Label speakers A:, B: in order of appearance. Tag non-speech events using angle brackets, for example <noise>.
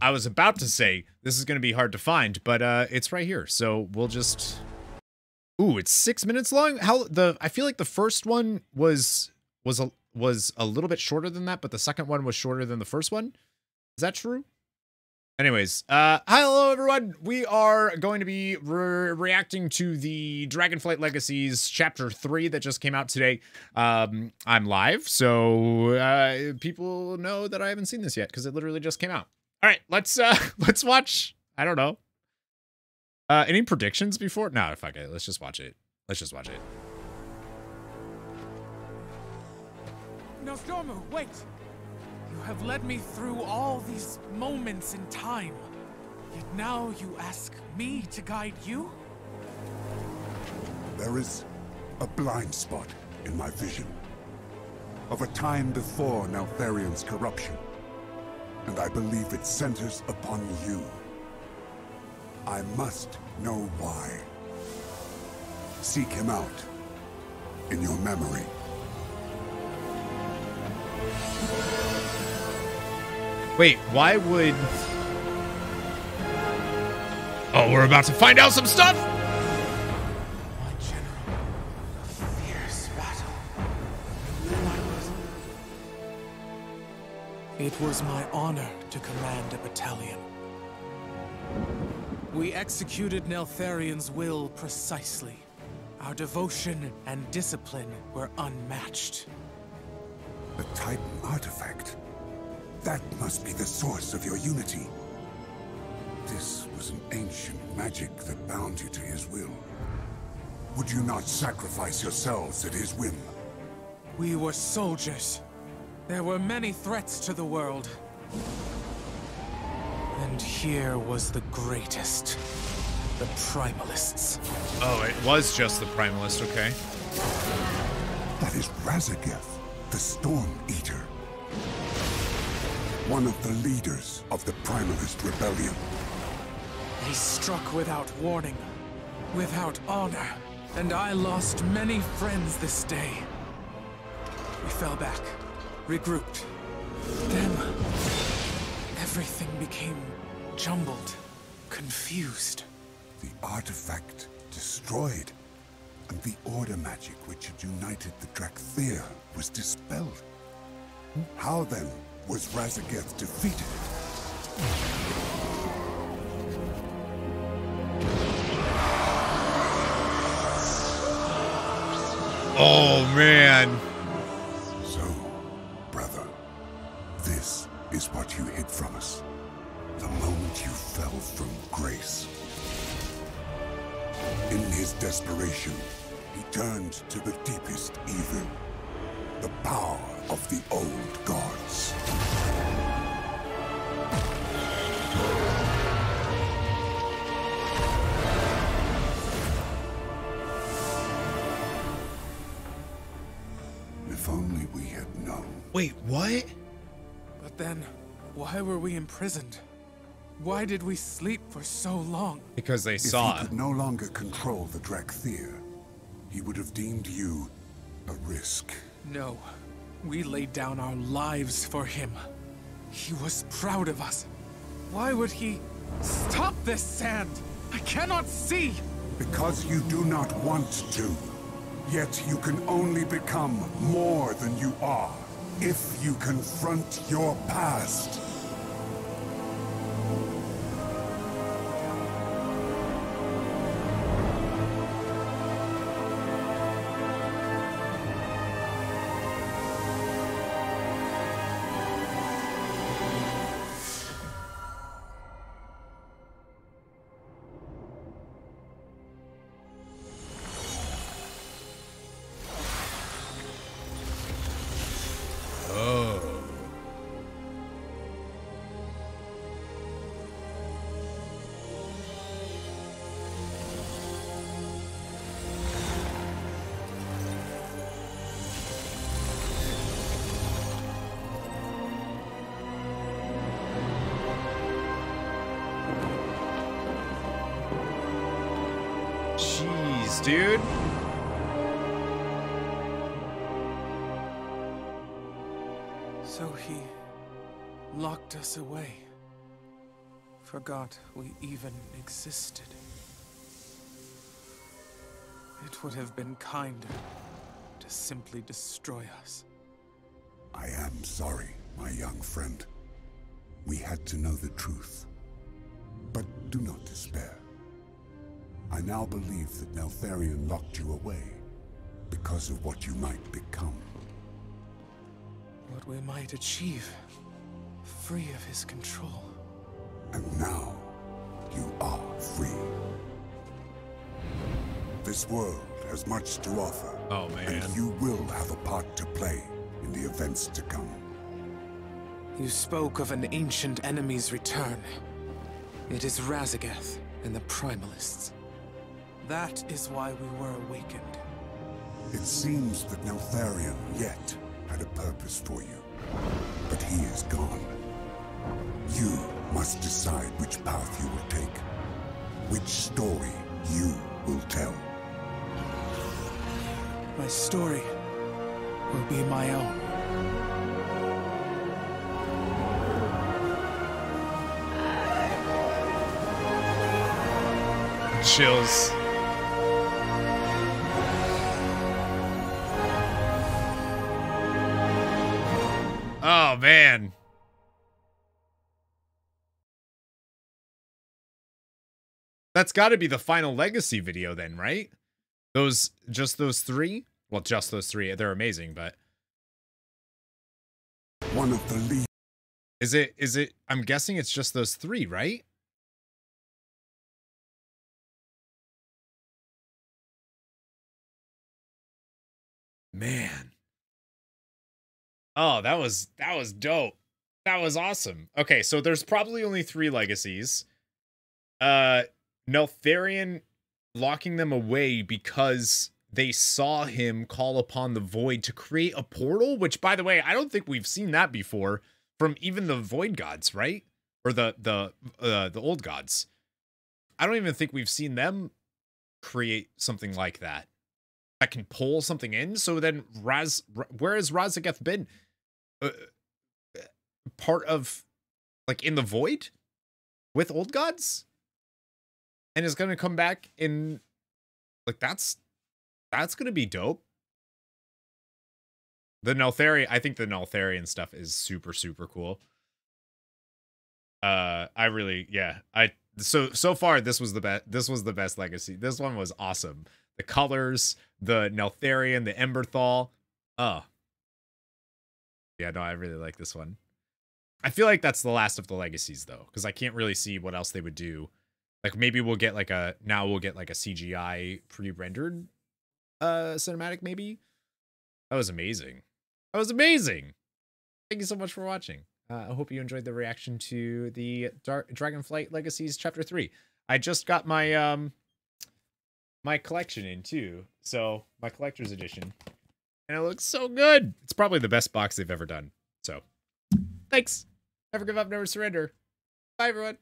A: I was about to say this is going to be hard to find, but uh, it's right here. So we'll just. Ooh, it's six minutes long. How the? I feel like the first one was was a was a little bit shorter than that, but the second one was shorter than the first one. Is that true? Anyways, uh, hello everyone. We are going to be re reacting to the Dragonflight Legacies Chapter 3 that just came out today. Um, I'm live, so uh, people know that I haven't seen this yet because it literally just came out. All right, let's uh, <laughs> let's watch. I don't know. Uh, any predictions before? No, fuck it. Let's just watch it. Let's just watch it.
B: Nozdormu, wait! You have led me through all these moments in time. Yet now you ask me to guide you?
C: There is a blind spot in my vision of a time before Neltharion's corruption, and I believe it centers upon you. I must know why. Seek him out in your memory.
A: Wait, why would... Oh, we're about to find out some stuff!
B: It was my honor to command a battalion. We executed Neltharion's will precisely. Our devotion and discipline were unmatched.
C: The Titan artifact. That must be the source of your unity. This was an ancient magic that bound you to his will. Would you not sacrifice yourselves at his whim?
B: We were soldiers. There were many threats to the world. And here was the greatest. The Primalists.
A: Oh, it was just the Primalist, okay.
C: That is Raszageth, the Storm Eater. One of the leaders of the Primalist Rebellion.
B: They struck without warning, without honor, and I lost many friends this day. We fell back, regrouped. Then, everything became jumbled, confused.
C: The artifact destroyed, and the Order magic which had united the Dracthyr was dispelled. How then was Raszageth defeated?
A: Oh, man.
C: So, brother, this is what you hid from us. The moment you fell from grace. In his desperation, he turned to the deepest evil. The power of the old gods.
A: What?
B: But then, why were we imprisoned? Why did we sleep for so long?
A: Because they
C: If
A: saw.
C: he could no longer control the Dracthyr, he would have deemed you a risk.
B: No, we laid down our lives for him. He was proud of us. Why would he stop this sand? I cannot see!
C: Because you do not want to. Yet you can only become more than you are if you confront your past.
A: Jeez, dude.
B: So he locked us away. forgot we even existed. It would have been kinder to simply destroy us.
C: I am sorry, my young friend. We had to know the truth. But do not despair. I now believe that Neltharion locked you away because of what you might become.
B: What we might achieve, free of his control.
C: And now, you are free. This world has much to offer.
A: Oh, man.
C: And you will have a part to play in the events to come.
B: You spoke of an ancient enemy's return. It is Raszageth and the Primalists. That is why we were awakened.
C: It seems that Neltharion yet had a purpose for you. But he is gone. You must decide which path you will take. Which story you will tell.
B: My story will be my own.
A: Chills. Oh man. That's got to be the final legacy video then, right? Those just those 3? Well, just those 3. They're amazing, but
C: One of the lead
A: is it is it I'm guessing it's just those 3, right? Man. Oh, that was that was dope. That was awesome. Okay, so there's probably only 3 legacies. Uh Neltharion locking them away because they saw him call upon the void to create a portal, which by the way, I don't think we've seen that before from even the void gods, right? Or the the uh, the old gods. I don't even think we've seen them create something like that that can pull something in. So then Raz, where has Raszageth been? Uh, part of like in the void with old gods, and is gonna come back in like that's that's gonna be dope. The Neltharion, I think the Neltharion stuff is super super cool. Uh, I really, yeah, I so so far this was the best. This was the best legacy. This one was awesome. The colors, the Neltharion, the Emberthal. Oh, yeah, no, I really like this one. I feel like that's the last of the legacies though, because I can't really see what else they would do. Like maybe we'll get like a now we'll get like a CGI pre-rendered uh cinematic maybe. That was amazing. That was amazing. Thank you so much for watching. Uh, I hope you enjoyed the reaction to the Dark Dragonflight Legacies Chapter 3. I just got my um my collection in too. So, my collector's edition. And it looks so good. It's probably the best box they've ever done. So, thanks. Never give up, never surrender. Bye everyone.